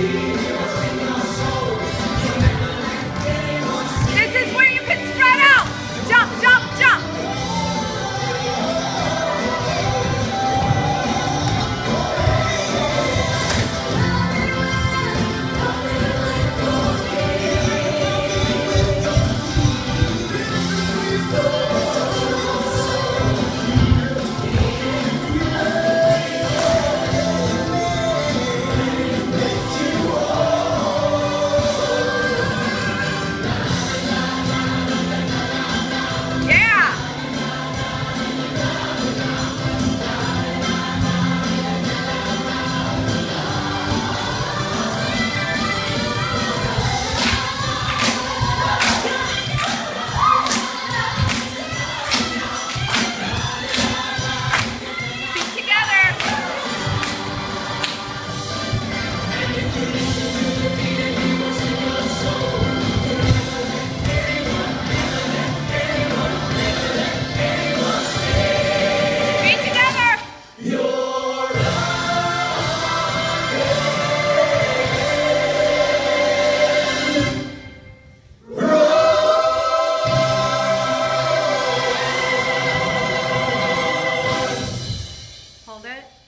you. called it.